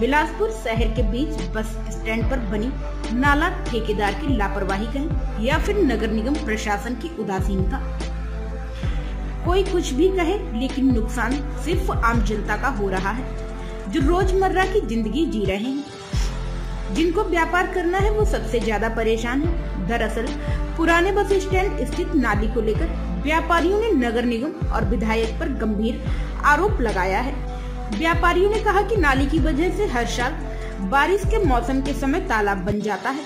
बिलासपुर शहर के बीच bus stand पर बनी नाला ठेकेदार की लापरवाही कहें या फिर नगर निगम प्रशासन की उदासीनता? कोई कुछ भी कहे, लेकिन नुकसान सिर्फ़ आम जनता का हो रहा है, जो रोज़मर्रा की ज़िंदगी जी रहे हैं। जिनको व्यापार करना है, वो सबसे ज़्यादा परेशान है। दरअसल, पुराने बस स्टैंड स्थित नाली को लेकर व्यापारियों ने नगर निगम और विधायक पर गंभीर आरोप लगाया है। व्यापारियों ने कहा कि नाली की वजह से हर साल बारिश के मौसम के समय तालाब बन जाता है,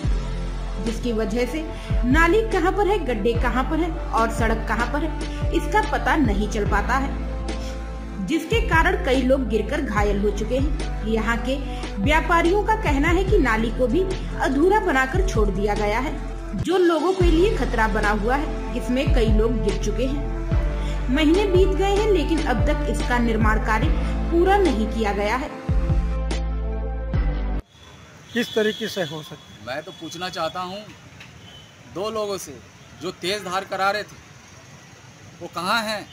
जिसकी वजह से नाली कहाँ पर है, गड्ढे कहाँ पर है और सड़क कहाँ पर है, इसका पता नहीं चल पाता है। जिसके कारण कई लोग गिरकर घायल हो चुके हैं। यहाँ के व्यापारियों का कहना है कि नाली को भी अधूरा बनाकर छोड़ दिया गया है, जो लोगों के लिए खतरा बना हुआ है इसमें कई लोग गिर चुके हैं। महीने बीत गए हैं, लेकिन अब तक इसका निर्माण कार्य पूरा नहीं किया गया है। किस तरीके से हो सकता मैं तो पूछना चाहता हूँ दो लोगों से जो तेज़ धार करा रहे थे वो कहाँ हैं?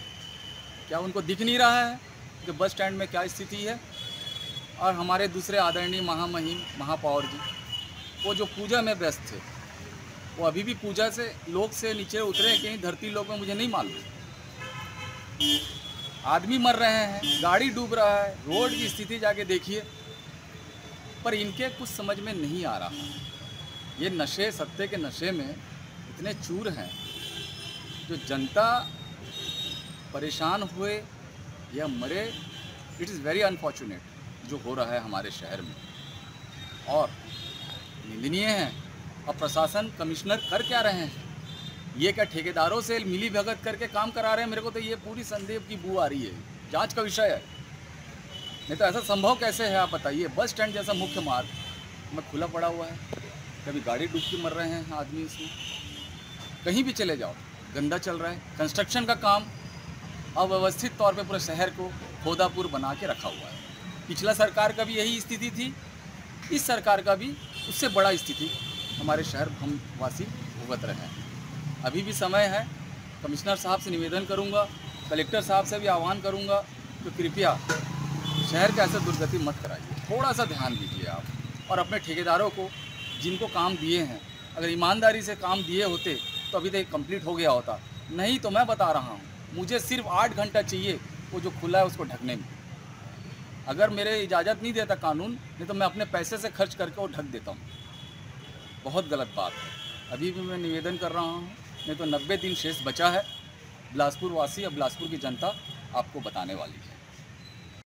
क्या उनको दिख नहीं रहा है कि बस स्टैंड में क्या स्थिति है? और हमारे दूसरे आदरणीय महामहिम महापौर जी वो जो पूजा में व्यस्त थे वो अभी भी पूजा से लोग से नीचे उतरे हैं कहीं धरती लोग में मुझे नहीं मालूम। आदमी मर रहे हैं, गाड़ी डूब रहा है, रोड की स्थिति जाके देखिए। पर इनके कुछ समझ में नहीं आ रहा। ये नशे सत्ते के नशे में इतने चूर हैं, जो जनता परेशान हुए या मरे इट इज़ वेरी अनफॉर्चुनेट जो हो रहा है हमारे शहर में। और निंदनीय है और प्रशासन, कमिश्नर कर क्या रहे हैं? ये क्या ठेकेदारों से मिली भगत करके काम करा रहे हैं? मेरे को तो ये पूरी संदेह की बू आ रही है। जाँच का विषय है। नहीं तो ऐसा संभव कैसे है, आप बताइए। बस स्टैंड जैसा मुख्य मार्ग। में खुला पड़ा हुआ है। कभी गाड़ी डूब के मर रहे हैं आदमी इसमें। कहीं भी चले जाओ। गंदा चल रहा है। कंस्ट्रक्शन का काम अव्यवस्थित तौर पे पूरे शहर को खोदापुर बना के रखा हुआ है। पिछला सरकार का भी यही स्थिति थी। इस सरकार का भी उससे बड़ा स्थिति हमारे शहर हम वासी भुगत रहे हैं। अभी भी समय है। कमिश्नर साहब से निवेदन करूँगा, कलेक्टर साहब से भी आह्वान करूँगा तो कृपया शहर के ऐसे दुर्गति मत कराइए। थोड़ा सा ध्यान दीजिए आप और अपने ठेकेदारों को, जिनको काम दिए हैं, अगर ईमानदारी से काम दिए होते तो अभी तक कंप्लीट हो गया होता। नहीं तो मैं बता रहा हूँ, मुझे सिर्फ़ आठ घंटा चाहिए, वो जो खुला है उसको ढकने में। अगर मेरे इजाज़त नहीं देता कानून, नहीं तो मैं अपने पैसे से खर्च करके वो ढक देता हूँ। बहुत गलत बात है। अभी भी मैं निवेदन कर रहा हूँ नहीं तो नब्बे दिन शेष बचा है। बिलासपुर वासी या बिलासपुर की जनता आपको बताने वाली है।